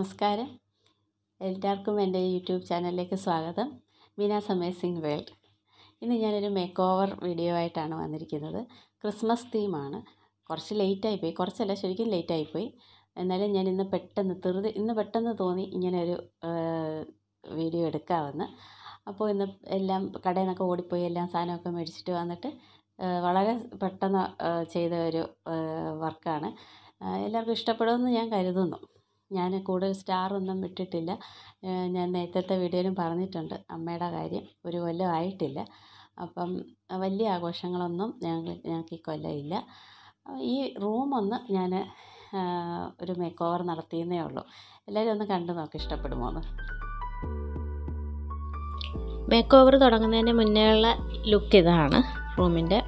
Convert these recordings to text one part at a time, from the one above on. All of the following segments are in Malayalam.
നമസ്കാരം. എല്ലാവർക്കും എന്റെ യൂട്യൂബ് ചാനലിലേക്ക് സ്വാഗതം. Meena's amazing world. ഇന്ന് ഞാനൊരു മേക്ക് ഓവർ വീഡിയോ ആയിട്ടാണ് വന്നിരിക്കുന്നത്. ക്രിസ്മസ് തീമാണ് കുറച്ച് ലേറ്റായിപ്പോയി കുറച്ചല്ല ശരിക്കും ലേറ്റായിപ്പോയി എന്നാലും ഞാൻ ഇന്ന് പെട്ടെന്ന് തെറുതി ഇന്ന് പെട്ടെന്ന് തോന്നി ഇങ്ങനൊരു വീഡിയോ എടുക്കാമെന്ന്. അപ്പോൾ ഇന്ന് എല്ലാം കടയിൽ നിന്നൊക്കെ ഓടിപ്പോയി എല്ലാം സാധനമൊക്കെ മേടിച്ചിട്ട് വന്നിട്ട് വളരെ പെട്ടെന്ന് ചെയ്ത ഒരു വർക്കാണ് എല്ലാവർക്കും ഇഷ്ടപ്പെടുമെന്ന് ഞാൻ കരുതുന്നു. ഞാൻ കൂടുതൽ സ്റ്റാറൊന്നും വിട്ടിട്ടില്ല. ഞാൻ നേരത്തെ വീഡിയോയിലും പറഞ്ഞിട്ടുണ്ട് അമ്മയുടെ കാര്യം. ഒരു കൊല്ലം ആയിട്ടില്ല. അപ്പം വലിയ ആഘോഷങ്ങളൊന്നും ഞങ്ങൾ ഞങ്ങൾക്ക് ഈ കൊല്ലം ഇല്ല. ഈ റൂമൊന്ന് ഞാൻ ഒരു മേക്ക് ഓവർ നടത്തിയെന്നേ ഉള്ളൂ. എല്ലാവരും ഒന്ന് കണ്ടു നോക്കി ഇഷ്ടപ്പെടുമോ എന്ന്. മേക്ക് ഓവർ തുടങ്ങുന്നതിന് മുന്നേ ഉള്ള ലുക്ക് ഇതാണ് റൂമിന്റെ.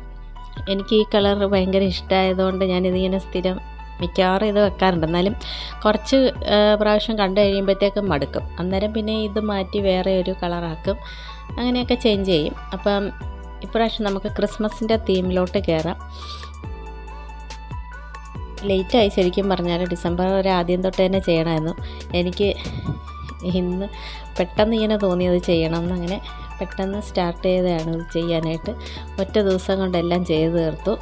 എനിക്ക് ഈ കളർ ഭയങ്കര ഇഷ്ടമായതുകൊണ്ട് ഞാനിതിങ്ങനെ സ്ഥിരം മിക്കവാറും ഇത് വെക്കാറുണ്ട്. എന്നാലും കുറച്ച് പ്രാവശ്യം കണ്ടു കഴിയുമ്പോഴത്തേക്കും മടുക്കും. അന്നേരം പിന്നെ ഇത് മാറ്റി വേറെ ഒരു കളറാക്കും അങ്ങനെയൊക്കെ ചേഞ്ച് ചെയ്യും. അപ്പം ഇപ്രാവശ്യം നമുക്ക് ക്രിസ്മസിന്റെ തീമിലോട്ട് കയറാം ലേറ്റായി ശരിക്കും പറഞ്ഞാൽ ഡിസംബർ ഒരു ആദ്യം തൊട്ട് തന്നെ ചെയ്യണമായിരുന്നു. എനിക്ക് ഇന്ന് പെട്ടെന്ന് ഇങ്ങനെ തോന്നിയത് ചെയ്യണം എന്നങ്ങനെ പെട്ടെന്ന് സ്റ്റാർട്ട് ചെയ്തതാണ് ഇത് ചെയ്യാനായിട്ട്. ഒറ്റ ദിവസം കൊണ്ടെല്ലാം ചെയ്ത് തീർത്തു.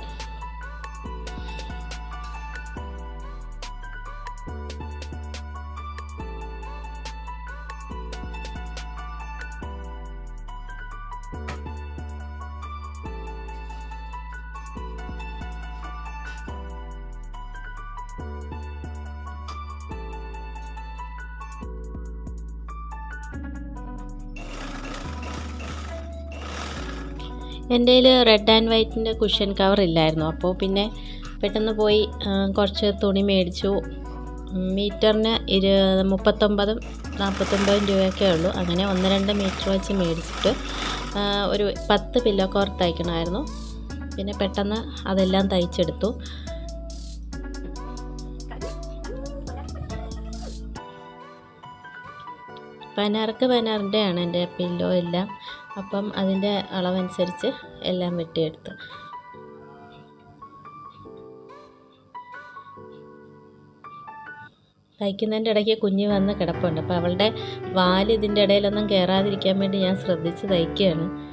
എന്റെ കയ്യിൽ റെഡ് ആൻഡ് വൈറ്റിന്റെ കുഷൻ കവർ ഇല്ലായിരുന്നു. അപ്പോൾ പിന്നെ പെട്ടെന്ന് പോയി കുറച്ച് തുണി മേടിച്ചു. മീറ്ററിന് ഇരു മുപ്പത്തൊമ്പതും നാൽപ്പത്തൊമ്പതും രൂപയൊക്കെ ഉള്ളൂ. അങ്ങനെ ഒന്ന് രണ്ട് മീറ്റർ വെച്ച് മേടിച്ചിട്ട് ഒരു പത്ത് പില്ലോ കവർ തയ്ക്കണമായിരുന്നു. പിന്നെ പെട്ടെന്ന് അതെല്ലാം തയ്ച്ചെടുത്തു. പനാർക്ക് പനാറിന്റെയാണ് എന്റെ പില്ലോ എല്ലാം. അപ്പം അതിന്റെ അളവനുസരിച്ച് എല്ലാം വെട്ടിയെടുത്ത്. തയ്ക്കുന്നതിന്റെ ഇടയ്ക്ക് കുഞ്ഞ് വന്ന് കിടപ്പുണ്ട്. അപ്പോൾ അവളുടെ വാൽ ഇതിന്റെ ഇടയിലൊന്നും കയറാതിരിക്കാൻ വേണ്ടി ഞാൻ ശ്രദ്ധിച്ച് തയ്ക്കുകയാണ്.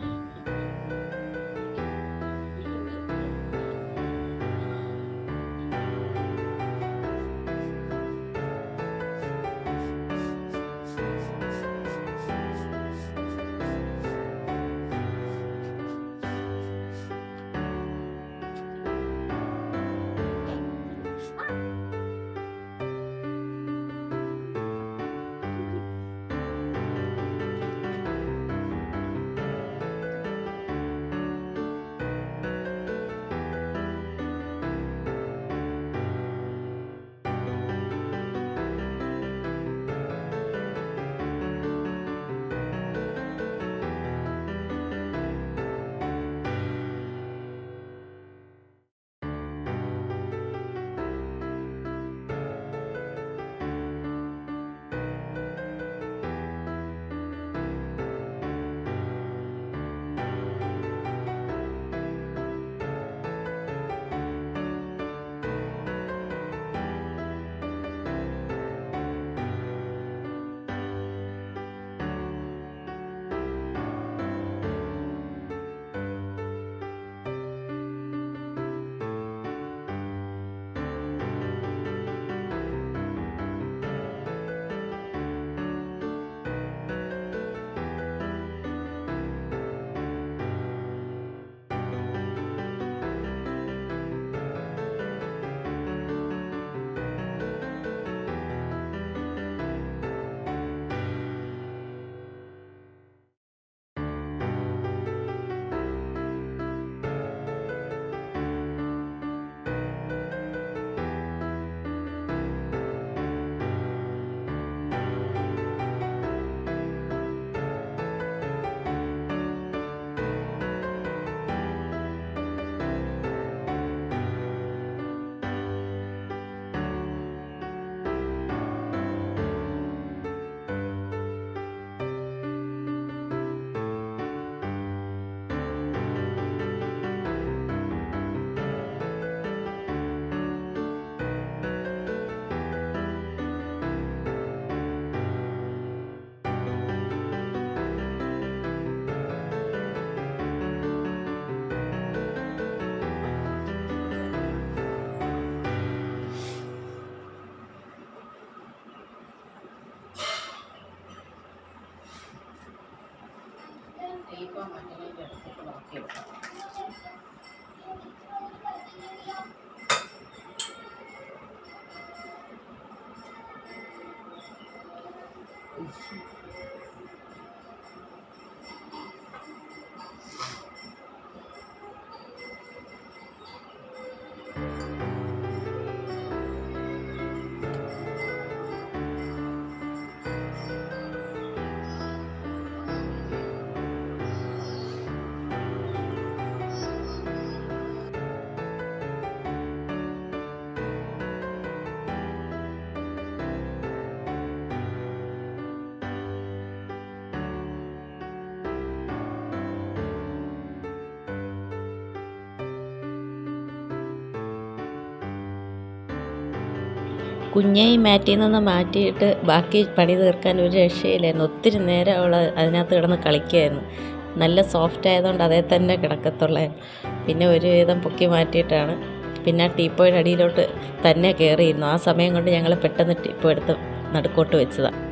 isso കുഞ്ഞെ ഈ മാറ്റിൽ നിന്ന് മാറ്റിയിട്ട് ബാക്കി പണി തീർക്കാൻ ഒരു രക്ഷയില്ലായിരുന്നു. ഒത്തിരി നേരം അവൾ അതിനകത്ത് കിടന്ന് കളിക്കുകയായിരുന്നു നല്ല സോഫ്റ്റ് ആയതുകൊണ്ട് അതേ തന്നെ കിടക്കത്തുള്ളായിരുന്നു പിന്നെ ഒരുവിധം പൊക്കി മാറ്റിയിട്ടാണ്. പിന്നെ ആ ടീപ്പോയുടെ അടിയിലോട്ട് തന്നെ കയറിയിരുന്നു. ആ സമയം കൊണ്ട് ഞങ്ങൾ പെട്ടെന്ന് ടീപ്പോ എടുത്ത് നടുക്കോട്ട് വെച്ചതാണ്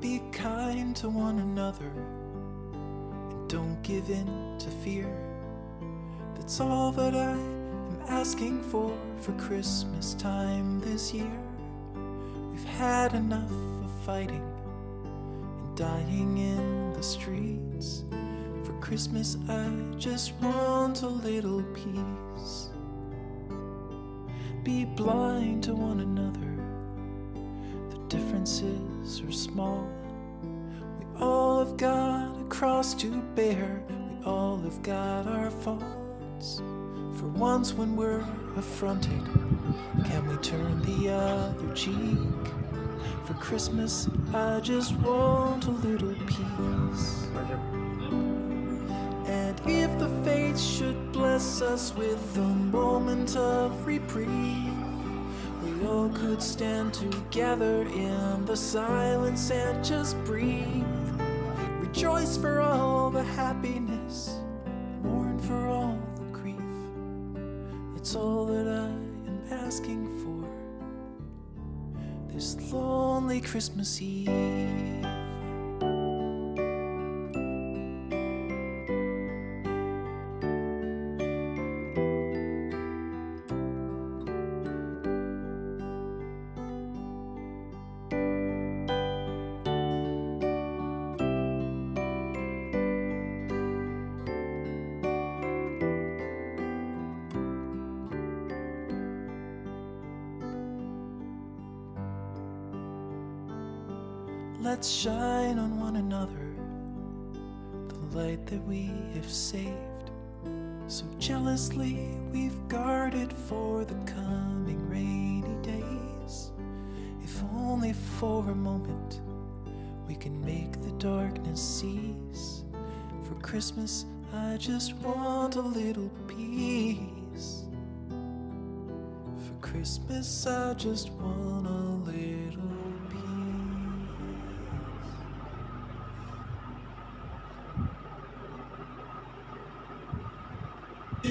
Be kind to one another and don't give in to fear. That's all that I am asking for for Christmas time this year. We've had enough of fighting and dying in the streets. For Christmas, I just want a little peace. Be blind to one another the differences are small. We all have got a cross to bear. We all have got our faults. For once, when we're affronted, can we turn the other cheek? For Christmas, I just want a little peace. And if the fates should bless us with a moment of reprieve, we all could stand together in the silence and just breathe. Rejoice for all the happiness, mourn for all the grief. It's all that I am asking for this lonely Christmas Eve. Let's shine on one another the light that we have saved. So jealously we've guarded for the coming rainy days. If only for a moment we can make the darkness cease. For Christmas, I just want a little peace. For Christmas, I just want a little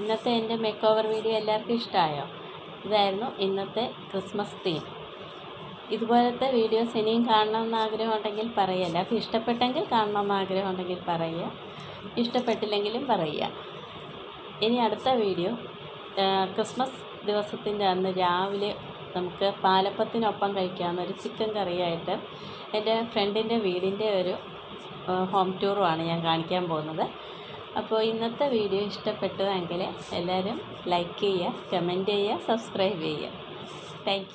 ഇന്നത്തെ എന്റെ മേക്ക് ഓവർ വീഡിയോ എല്ലാവർക്കും ഇഷ്ടമായോ ഇതായിരുന്നു ഇന്നത്തെ ക്രിസ്മസ് തീം ഇതുപോലത്തെ വീഡിയോസ് ഇനിയും കാണണമെന്ന് ആഗ്രഹമുണ്ടെങ്കിൽ പറയുക. എല്ലാവർക്കും ഇഷ്ടപ്പെട്ടെങ്കിൽ കാണണമെന്ന് ആഗ്രഹമുണ്ടെങ്കിൽ പറയുക. ഇഷ്ടപ്പെട്ടില്ലെങ്കിലും പറയുക. ഇനി അടുത്ത വീഡിയോ ക്രിസ്മസ് ദിവസത്തിന്റെ അന്ന് രാവിലെ നമുക്ക് പാലപ്പത്തിനൊപ്പം കഴിക്കാവുന്ന ഒരു ചിക്കൻ കറിയായിട്ട് എന്റെ ഫ്രണ്ടിന്റെ വീടിന്റെ ഒരു ഹോം ടൂറുമാണ് ഞാൻ കാണിക്കാൻ പോകുന്നത്. അപ്പോൾ ഇന്നത്തെ വീഡിയോ ഇഷ്ടപ്പെട്ടതെങ്കിൽ എല്ലാവരും ലൈക്ക് ചെയ്യുക കമന്റ് ചെയ്യുക സബ്സ്ക്രൈബ് ചെയ്യുക. താങ്ക്